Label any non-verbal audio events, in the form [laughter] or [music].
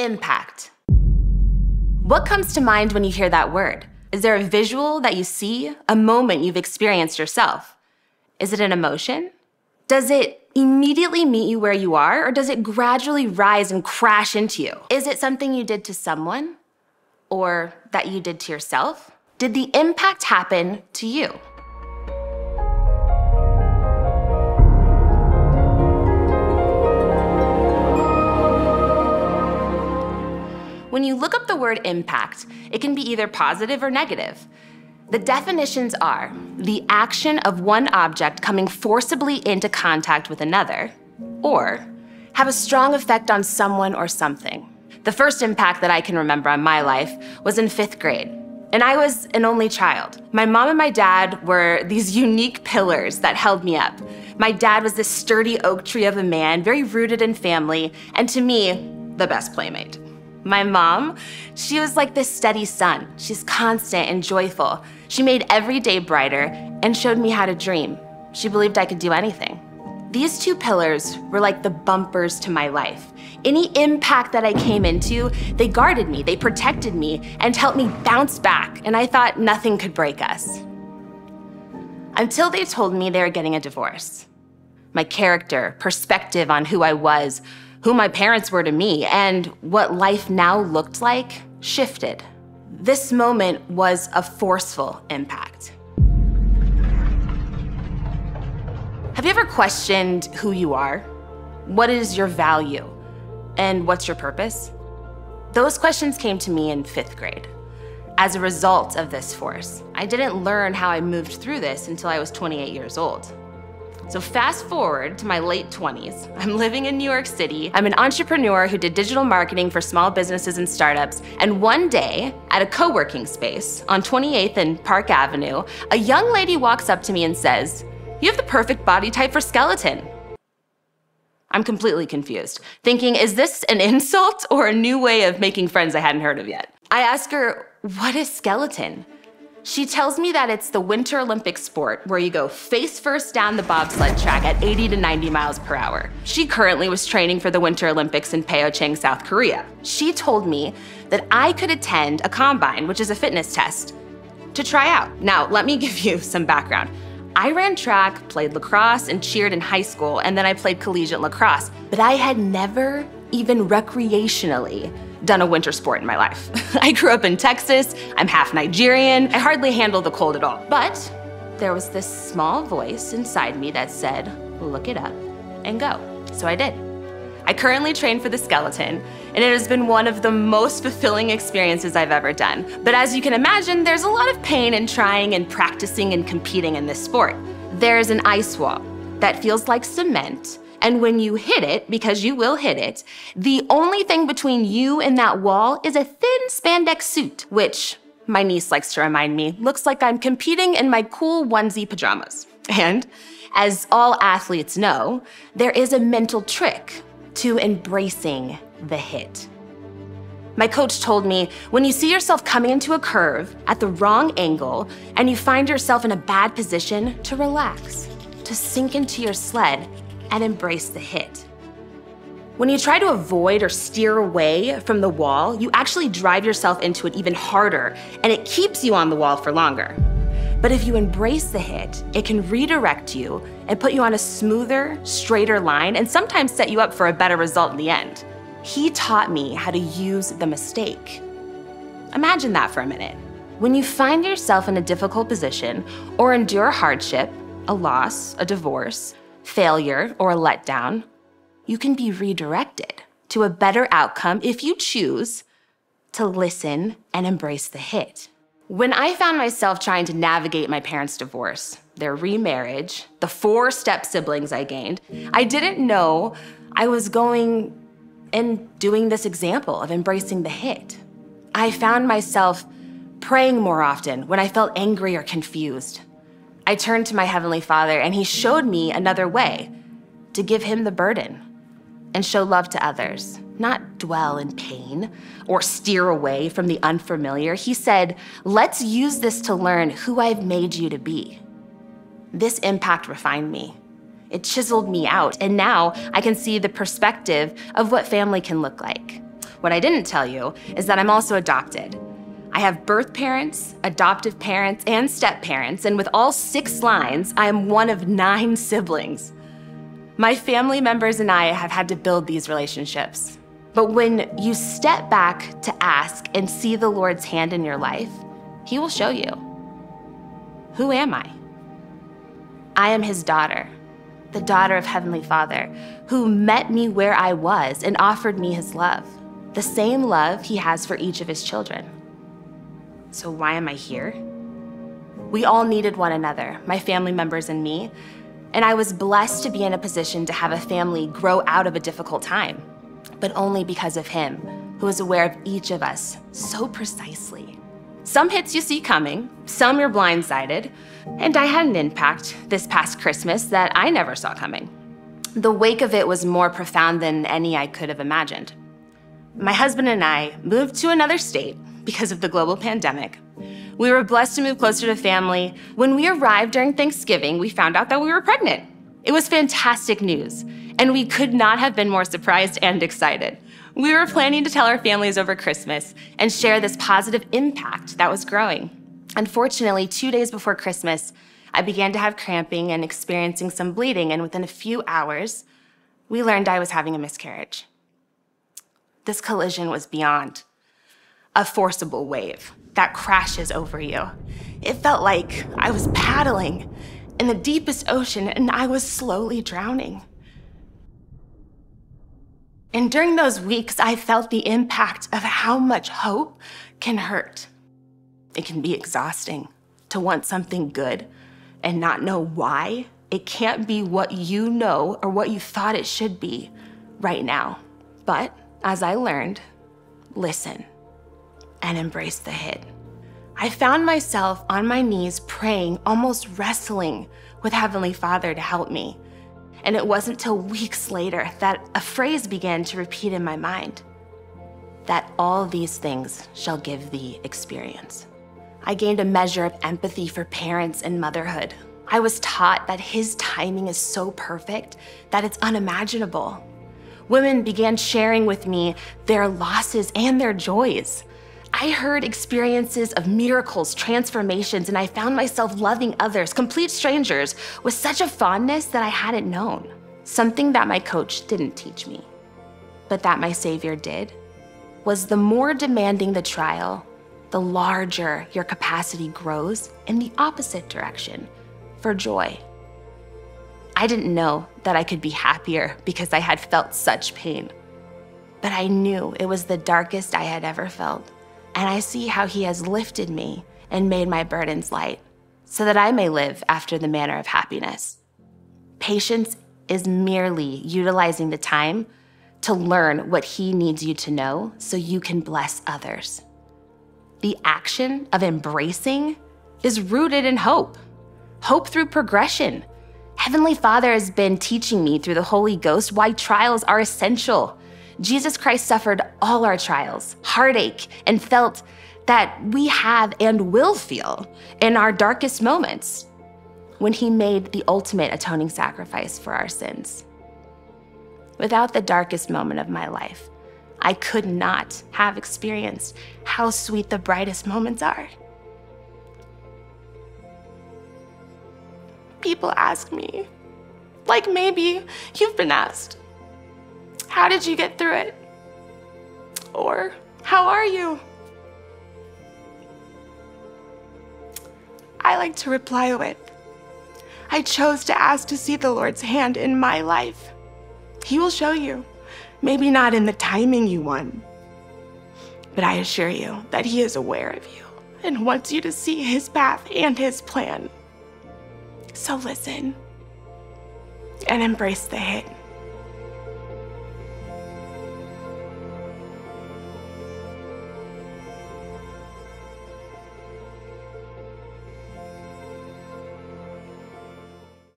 Impact. What comes to mind when you hear that word? Is there a visual that you see, a moment you've experienced yourself? Is it an emotion? Does it immediately meet you where you are, or does it gradually rise and crash into you? Is it something you did to someone, or that you did to yourself? Did the impact happen to you? Word impact, it can be either positive or negative. The definitions are the action of one object coming forcibly into contact with another, or have a strong effect on someone or something. The first impact that I can remember on my life was in fifth grade. And I was an only child. My mom and my dad were these unique pillars that held me up. My dad was this sturdy oak tree of a man, very rooted in family, and to me, the best playmate. My mom, she was like this steady sun. She's constant and joyful. She made every day brighter and showed me how to dream. She believed I could do anything. These two pillars were like the bumpers to my life. Any impact that I came into, they guarded me, they protected me, and helped me bounce back, and I thought nothing could break us. Until they told me they were getting a divorce. My character, perspective on who I was, who my parents were to me, and what life now looked like shifted. This moment was a forceful impact. Have you ever questioned who you are? What is your value? And what's your purpose? Those questions came to me in fifth grade. As a result of this force, I didn't learn how I moved through this until I was 28 years old. So fast forward to my late 20s. I'm living in New York City. I'm an entrepreneur who did digital marketing for small businesses and startups. And one day, at a co-working space on 28th and Park Avenue, a young lady walks up to me and says, you have the perfect body type for skeleton. I'm completely confused, thinking, is this an insult or a new way of making friends I hadn't heard of yet? I ask her, what is skeleton? She tells me that it's the Winter Olympic sport where you go face first down the bobsled track at 80 to 90 miles per hour. She currently was training for the Winter Olympics in Pyeongchang, South Korea. She told me that I could attend a combine, which is a fitness test, to try out. Now, let me [laughs] give you some background. I ran track, played lacrosse, and cheered in high school, and then I played collegiate lacrosse, but I had never, even recreationally, done a winter sport in my life. [laughs] I grew up in Texas, I'm half Nigerian, I hardly handle the cold at all. But there was this small voice inside me that said, look it up and go. So I did. I currently train for the skeleton, and it has been one of the most fulfilling experiences I've ever done. But as you can imagine, there's a lot of pain in trying and practicing and competing in this sport. There's an ice wall that feels like cement and when you hit it, because you will hit it, the only thing between you and that wall is a thin spandex suit, which my niece likes to remind me looks like I'm competing in my cool onesie pajamas. And as all athletes know, there is a mental trick to embracing the hit. My coach told me when you see yourself coming into a curve at the wrong angle and you find yourself in a bad position, to relax, to sink into your sled and embrace the hit. When you try to avoid or steer away from the wall, you actually drive yourself into it even harder, and it keeps you on the wall for longer. But if you embrace the hit, it can redirect you and put you on a smoother, straighter line, and sometimes set you up for a better result in the end. He taught me how to use the mistake. Imagine that for a minute. When you find yourself in a difficult position or endure hardship, a loss, a divorce, failure, or letdown, you can be redirected to a better outcome if you choose to listen and embrace the hit. When I found myself trying to navigate my parents' divorce, their remarriage, the four step siblings I gained, I didn't know I was going and doing this example of embracing the hit. I found myself praying more often when I felt angry or confused. I turned to my Heavenly Father and He showed me another way to give Him the burden and show love to others, not dwell in pain or steer away from the unfamiliar. He said, Let's use this to learn who I've made you to be. This impact refined me. It chiseled me out, and now I can see the perspective of what family can look like. What I didn't tell you is that I'm also adopted. I have birth parents, adoptive parents, and step parents, and with all six lines, I am one of nine siblings. My family members and I have had to build these relationships. But when you step back to ask and see the Lord's hand in your life, He will show you. Who am I? I am His daughter, the daughter of Heavenly Father, who met me where I was and offered me His love, the same love He has for each of His children. So, why am I here? We all needed one another, my family members and me, and I was blessed to be in a position to have a family grow out of a difficult time but only because of Him, who is aware of each of us so precisely. Some hits you see coming, some you're blindsided, and I had an impact this past Christmas that I never saw coming. The wake of it was more profound than any I could have imagined. My husband and I moved to another state because of the global pandemic. We were blessed to move closer to family. When we arrived during Thanksgiving, we found out that we were pregnant. It was fantastic news, and we could not have been more surprised and excited. We were planning to tell our families over Christmas and share this positive impact that was growing. Unfortunately, two days before Christmas, I began to have cramping and experiencing some bleeding, and within a few hours, we learned I was having a miscarriage. This collision was beyond a forcible wave that crashes over you. It felt like I was paddling in the deepest ocean and I was slowly drowning. And during those weeks, I felt the impact of how much hope can hurt. It can be exhausting to want something good and not know why. It can't be what you know or what you thought it should be right now. But as I learned, listen and embrace the hit. I found myself on my knees praying, almost wrestling with Heavenly Father to help me. And it wasn't till weeks later that a phrase began to repeat in my mind that all these things shall give thee experience. I gained a measure of empathy for parents and motherhood. I was taught that his timing is so perfect that it's unimaginable. Women began sharing with me their losses and their joys. I heard experiences of miracles, transformations, and I found myself loving others, complete strangers, with such a fondness that I hadn't known. Something that my coach didn't teach me, but that my Savior did, was the more demanding the trial, the larger your capacity grows in the opposite direction for joy. I didn't know that I could be happier because I had felt such pain, but I knew it was the darkest I had ever felt and I see how he has lifted me and made my burdens light, so that I may live after the manner of happiness. Patience is merely utilizing the time to learn what he needs you to know so you can bless others. The action of embracing is rooted in hope, hope through progression. Heavenly Father has been teaching me through the Holy Ghost why trials are essential Jesus Christ suffered all our trials, heartache, and felt that we have and will feel in our darkest moments when he made the ultimate atoning sacrifice for our sins. Without the darkest moment of my life, I could not have experienced how sweet the brightest moments are. People ask me, like maybe you've been asked, how did you get through it? Or, how are you? I like to reply with, I chose to ask to see the Lord's hand in my life. He will show you, maybe not in the timing you want, but I assure you that He is aware of you and wants you to see His path and His plan. So listen and embrace the hit.